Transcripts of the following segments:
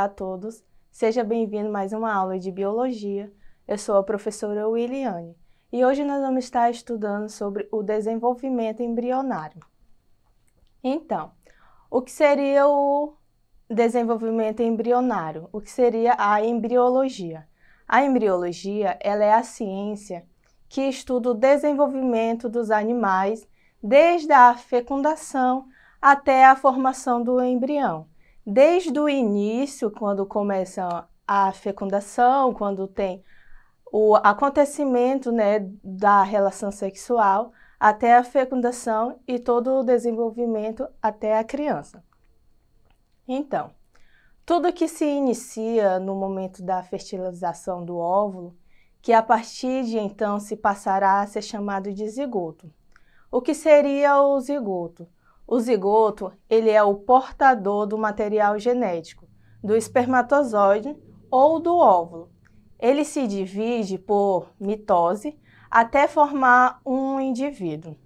Olá a todos, seja bem-vindo mais uma aula de Biologia. Eu sou a professora Williane e hoje nós vamos estar estudando sobre o desenvolvimento embrionário. Então, o que seria o desenvolvimento embrionário? O que seria a embriologia? A embriologia ela é a ciência que estuda o desenvolvimento dos animais desde a fecundação até a formação do embrião. Desde o início, quando começa a fecundação, quando tem o acontecimento né, da relação sexual, até a fecundação e todo o desenvolvimento até a criança. Então, tudo que se inicia no momento da fertilização do óvulo, que a partir de então se passará a ser chamado de zigoto. O que seria o zigoto? O zigoto, ele é o portador do material genético, do espermatozoide ou do óvulo. Ele se divide por mitose até formar um indivíduo.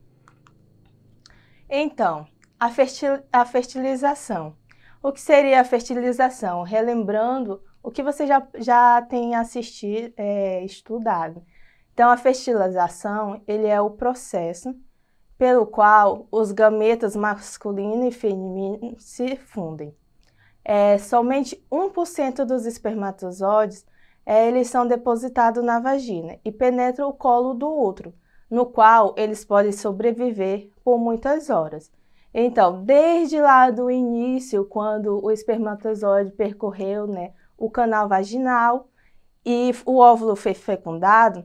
Então, a, fertil a fertilização. O que seria a fertilização? Relembrando o que você já, já tem assistido, é, estudado. Então, a fertilização, ele é o processo pelo qual os gametas masculino e feminino se fundem. É, somente 1% dos espermatozoides é, eles são depositados na vagina e penetram o colo do útero, no qual eles podem sobreviver por muitas horas. Então, desde lá do início, quando o espermatozoide percorreu né, o canal vaginal e o óvulo foi fecundado,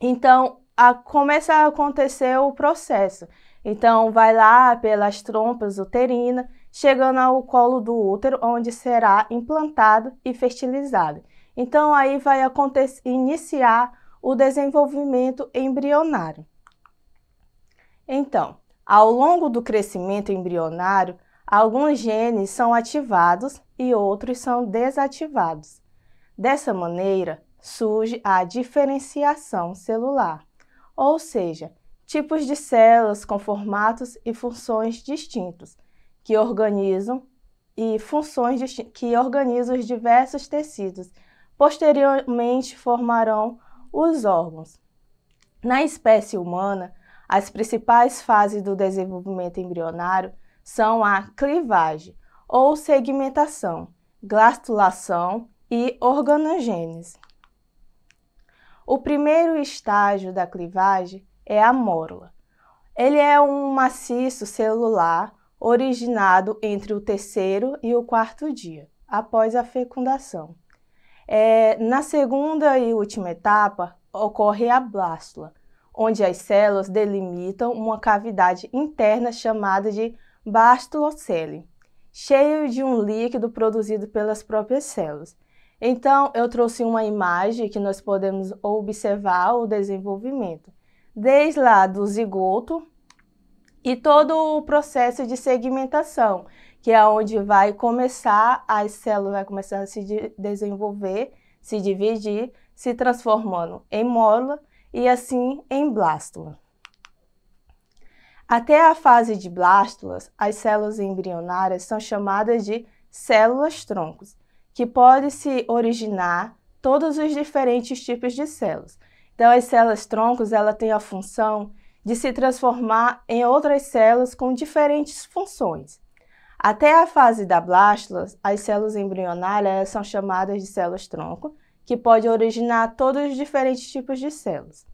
então a, começa a acontecer o processo. Então, vai lá pelas trompas uterinas, chegando ao colo do útero, onde será implantado e fertilizado. Então, aí vai acontecer, iniciar o desenvolvimento embrionário. Então, ao longo do crescimento embrionário, alguns genes são ativados e outros são desativados. Dessa maneira, surge a diferenciação celular ou seja, tipos de células com formatos e funções distintos, que organizam e funções que organizam os diversos tecidos. Posteriormente formarão os órgãos. Na espécie humana, as principais fases do desenvolvimento embrionário são a clivagem ou segmentação, glastulação e organogênese. O primeiro estágio da clivagem é a mórula. Ele é um maciço celular originado entre o terceiro e o quarto dia, após a fecundação. É, na segunda e última etapa, ocorre a blástula, onde as células delimitam uma cavidade interna chamada de bastulocele, cheio de um líquido produzido pelas próprias células. Então, eu trouxe uma imagem que nós podemos observar o desenvolvimento, desde lá do zigoto e todo o processo de segmentação, que é onde vai começar, as células vai começar a se desenvolver, se dividir, se transformando em mórula e assim em blástula. Até a fase de blástulas, as células embrionárias são chamadas de células troncos que pode se originar todos os diferentes tipos de células. Então, as células troncos, ela tem a função de se transformar em outras células com diferentes funções. Até a fase da blástula, as células embrionárias são chamadas de células tronco, que pode originar todos os diferentes tipos de células.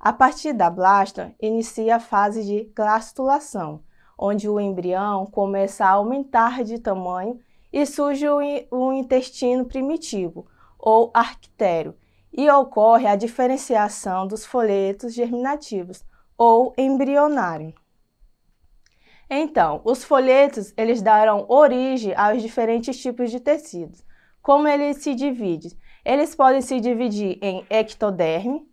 A partir da blástula, inicia a fase de glastulação, onde o embrião começa a aumentar de tamanho e surge o, o intestino primitivo, ou arquitério, e ocorre a diferenciação dos folhetos germinativos, ou embrionário. Então, os folhetos, eles darão origem aos diferentes tipos de tecidos. Como eles se dividem? Eles podem se dividir em ectoderme,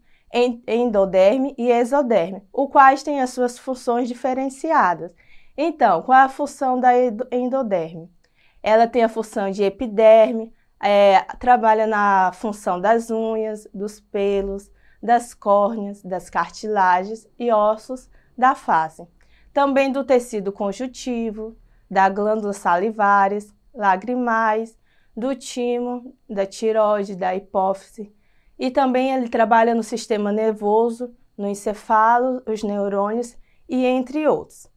endoderme e exoderme, os quais têm as suas funções diferenciadas. Então, qual é a função da endoderme? Ela tem a função de epiderme, é, trabalha na função das unhas, dos pelos, das córneas, das cartilagens e ossos da face. Também do tecido conjuntivo, da glândula salivares, lagrimais, do timo, da tiroide, da hipófise. E também ele trabalha no sistema nervoso, no encefalo, os neurônios e entre outros.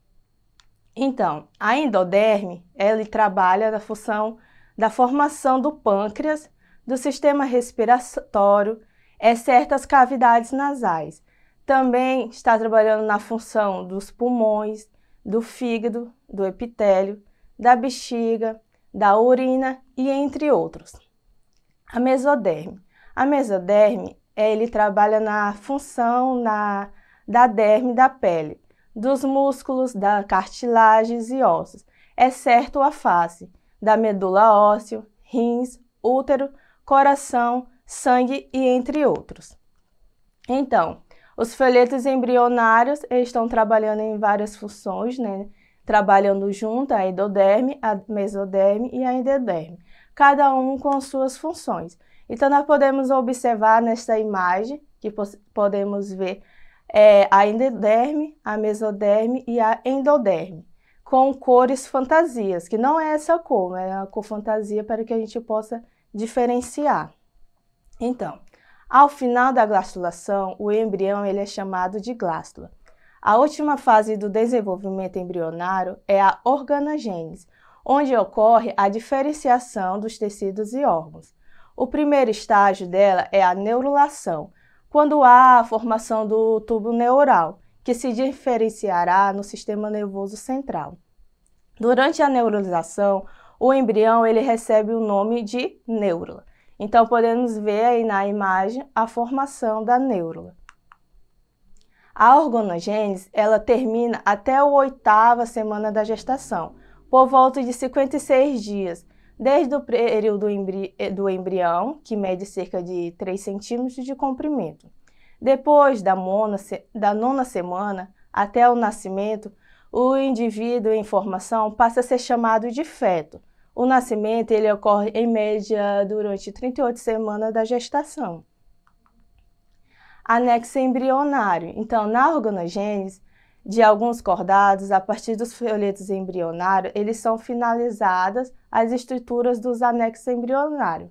Então, a endoderme, ele trabalha na função da formação do pâncreas, do sistema respiratório, exceto as cavidades nasais. Também está trabalhando na função dos pulmões, do fígado, do epitélio, da bexiga, da urina e entre outros. A mesoderme. A mesoderme, ele trabalha na função na, da derme da pele, dos músculos, da cartilagens e ossos, exceto a face, da medula óssea, rins, útero, coração, sangue e entre outros. Então, os folhetos embrionários estão trabalhando em várias funções, né? Trabalhando junto a endoderme, a mesoderme e a endoderme, cada um com suas funções. Então, nós podemos observar nesta imagem que podemos ver é, a endoderme, a mesoderme e a endoderme, com cores fantasias, que não é essa cor, é a cor fantasia para que a gente possa diferenciar. Então, ao final da glastulação, o embrião ele é chamado de glástula. A última fase do desenvolvimento embrionário é a organogênese, onde ocorre a diferenciação dos tecidos e órgãos. O primeiro estágio dela é a neurulação, quando há a formação do tubo neural, que se diferenciará no sistema nervoso central. Durante a neuralização, o embrião ele recebe o nome de neurula. Então, podemos ver aí na imagem a formação da neurula. A organogênese, ela termina até a oitava semana da gestação, por volta de 56 dias, desde o período eh, do embrião, que mede cerca de 3 centímetros de comprimento. Depois da, mona, da nona semana até o nascimento, o indivíduo em formação passa a ser chamado de feto. O nascimento ele ocorre em média durante 38 semanas da gestação. Anexo embrionário. Então, na organogênese, de alguns cordados, a partir dos folhetos embrionários, eles são finalizadas as estruturas dos anexos embrionários.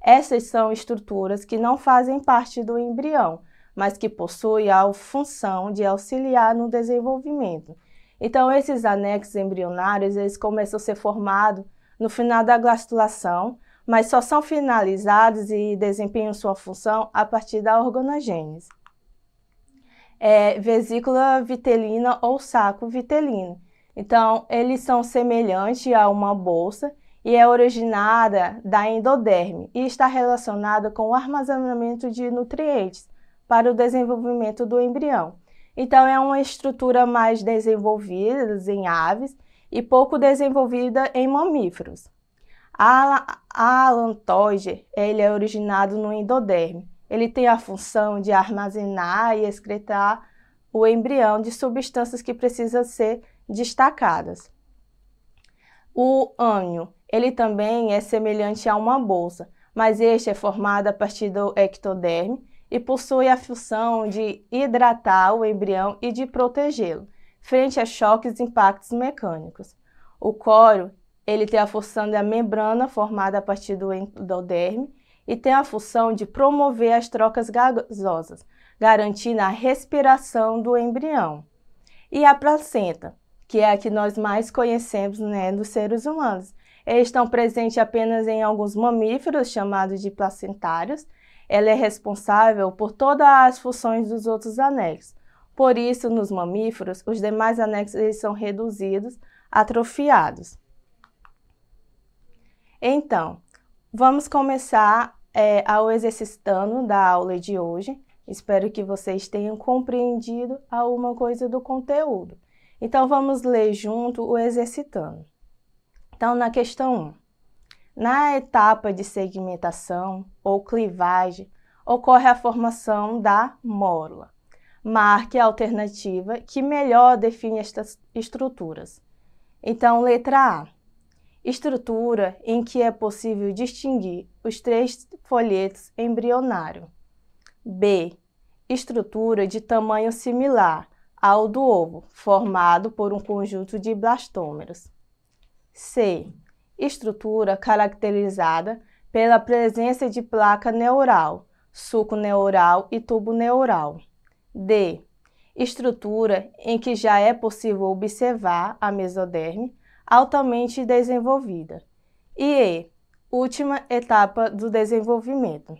Essas são estruturas que não fazem parte do embrião, mas que possuem a função de auxiliar no desenvolvimento. Então, esses anexos embrionários, eles começam a ser formados no final da glastulação, mas só são finalizados e desempenham sua função a partir da organogênese é, vesícula vitelina ou saco vitelino. Então, eles são semelhantes a uma bolsa e é originada da endoderme e está relacionada com o armazenamento de nutrientes para o desenvolvimento do embrião. Então, é uma estrutura mais desenvolvida em aves e pouco desenvolvida em mamíferos. A, a alantoide, ele é originado no endoderme ele tem a função de armazenar e excretar o embrião de substâncias que precisam ser destacadas. O ânio, ele também é semelhante a uma bolsa, mas este é formado a partir do ectoderme e possui a função de hidratar o embrião e de protegê-lo frente a choques e impactos mecânicos. O coro, ele tem a função da membrana formada a partir do endoderme e tem a função de promover as trocas gasosas, garantindo a respiração do embrião. E a placenta, que é a que nós mais conhecemos né, dos seres humanos. Eles estão presentes apenas em alguns mamíferos, chamados de placentários. Ela é responsável por todas as funções dos outros anexos. Por isso, nos mamíferos, os demais anexos eles são reduzidos, atrofiados. Então, Vamos começar é, ao exercitando da aula de hoje. Espero que vocês tenham compreendido alguma coisa do conteúdo. Então, vamos ler junto o exercitando. Então, na questão 1. Na etapa de segmentação ou clivagem, ocorre a formação da mórula. Marque a alternativa que melhor define estas estruturas. Então, letra A estrutura em que é possível distinguir os três folhetos embrionário. B. Estrutura de tamanho similar ao do ovo, formado por um conjunto de blastômeros. C. Estrutura caracterizada pela presença de placa neural, suco neural e tubo neural. D. Estrutura em que já é possível observar a mesoderme altamente desenvolvida. E E. Última etapa do desenvolvimento.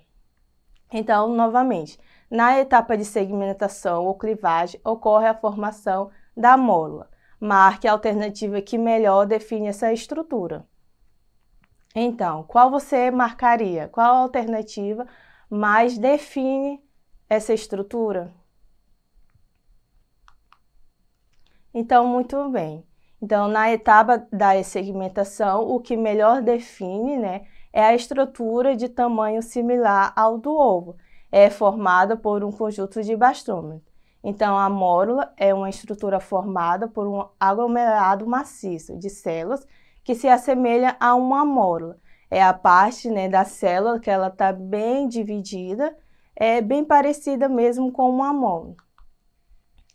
Então, novamente, na etapa de segmentação ou clivagem ocorre a formação da mólula. Marque a alternativa que melhor define essa estrutura. Então, qual você marcaria? Qual alternativa mais define essa estrutura? Então, muito bem. Então, na etapa da segmentação, o que melhor define né, é a estrutura de tamanho similar ao do ovo. É formada por um conjunto de bastrômeros. Então, a mórula é uma estrutura formada por um aglomerado maciço de células que se assemelha a uma mórula. É a parte né, da célula que ela está bem dividida, é bem parecida mesmo com uma mórula.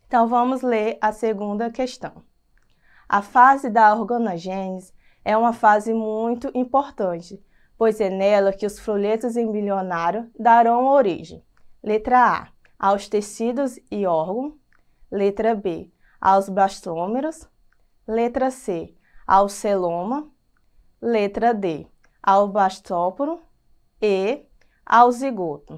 Então vamos ler a segunda questão. A fase da organogênese é uma fase muito importante, pois é nela que os folhetos embrionários darão origem. Letra A, aos tecidos e órgãos. Letra B, aos blastômeros. Letra C, ao celoma, letra D, ao bastóporo e ao zigoto.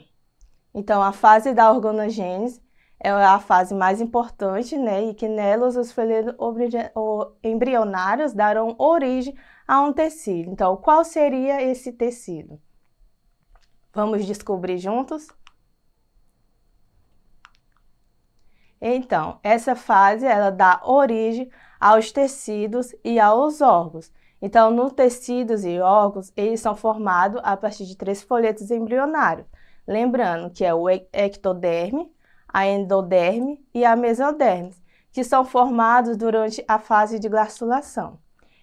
Então, a fase da organogênese é a fase mais importante, né, e que nelas os folhetos embrionários darão origem a um tecido. Então, qual seria esse tecido? Vamos descobrir juntos? Então, essa fase ela dá origem aos tecidos e aos órgãos. Então, nos tecidos e órgãos, eles são formados a partir de três folhetos embrionários. Lembrando que é o ectoderme, a endoderme e a mesoderme, que são formados durante a fase de glastulação.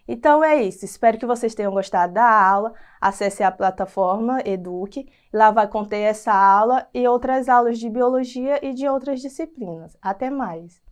Então é isso, espero que vocês tenham gostado da aula. Acesse a plataforma Eduque, lá vai conter essa aula e outras aulas de biologia e de outras disciplinas. Até mais!